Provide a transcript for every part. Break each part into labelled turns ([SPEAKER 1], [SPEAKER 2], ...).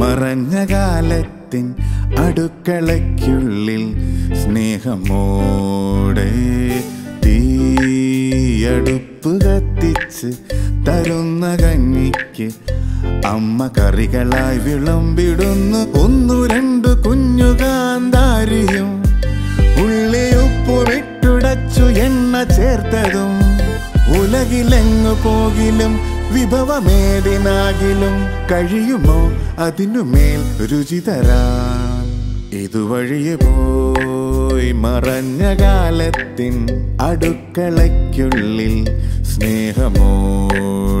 [SPEAKER 1] മറഞ്ഞ കാലത്തിൻ അടുക്കളയ്ക്കുള്ളിൽ സ്നേഹമോടെ തീയടുപ്പ് കത്തിച്ച് തരുന്ന കഞ്ഞിക്ക് അമ്മ കറികളായി വിളമ്പിടുന്നു. ഒന്നു രണ്ടു കുഞ്ഞു കാന്താരിയും ഉള്ളിയുപ്പുമിട്ടുടച്ചു എണ്ണ ചേർത്തതും ഉലകിലെങ്ങു പോകിലും വിഭവമേതിനാകിലും കഴിയുമോ അതിനുമേൽ രുചി തരാൻ. ഇതുവഴിയെ പോയി മറഞ്ഞ കാലത്തിൻ അടുക്കളയ്ക്കുള്ളിൽ സ്നേഹമോടെ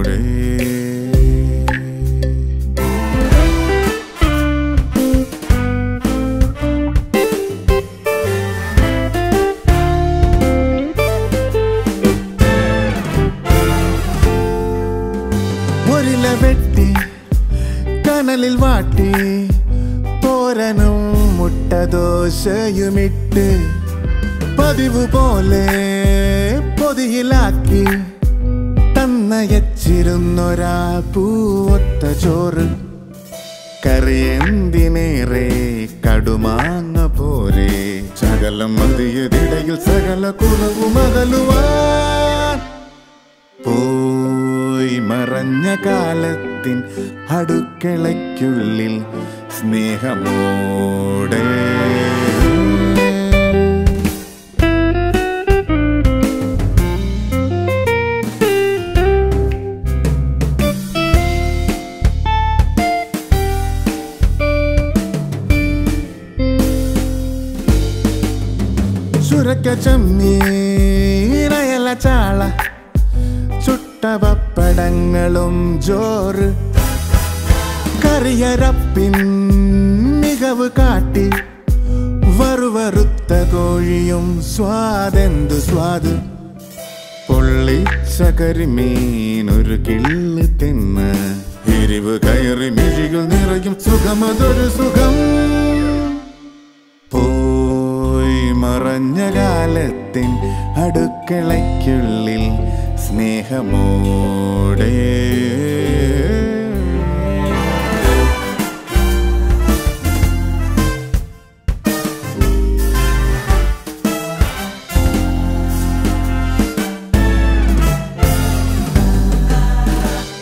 [SPEAKER 1] കനലിൽ വാട്ടി തോരനും മുട്ടദോശയുമിട്ട് പതിവ് പോലെ പൊതിയിലാക്കി തന്നയച്ചിരുന്നൊരാ പൂവൊത്ത ചോറ്. കറിയെന്തിനേറെ കടുമാങ്ങ പോലെ സകലം മതിയതിടയിൽ സകല കുറവുമകലുവാൻ പോയി മറഞ്ഞ കാലത്തിൻ അടുക്കളയ്ക്കുള്ളിൽ സ്നേഹമോടെ. ചുരക്ക ചമ്മീനയല ചാള ചുട്ട ജോറ്. കറിയറപ്പിൻ മികവ് കാട്ടി. വറുവറുത്ത കോഴിയും സ്വാദെന്തു സ്വാദ്. പൊള്ളിച്ച കരിമീനൊരു കിള്ളി തിന്ന്. എരിവ് കയറി മിഴികൾ നിറയും സുഖമതൊരു സുഖം. പോയി മറഞ്ഞ കാലത്തിൻ അടുക്കളയ്ക്കുള്ളിൽ സ്നേഹമോടെ.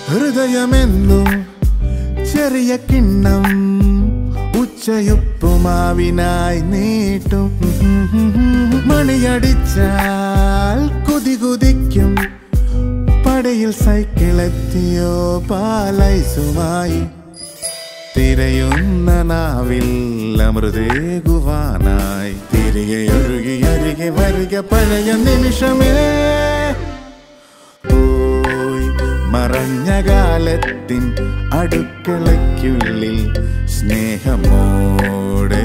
[SPEAKER 1] ഹൃദയമെന്നും ചെറിയ കിണ്ണം ഉച്ചയൊപ്പുമാവിനായി നീട്ടും. മണിയടിച്ചാൽ കുതി കുതിക്കും പടയിൽ സൈക്കിളെത്തിയോ പാലൈസുമായി തിരയുന്ന നാവിൽ അമൃതേകുവാനായി. തിരികെ ഒഴുകി അരികെ വരിക പഴയ നിമിഷമേ. മറഞ്ഞ കാലത്തിൻ അടുക്കളയ്ക്കുള്ളിൽ സ്നേഹമോടെ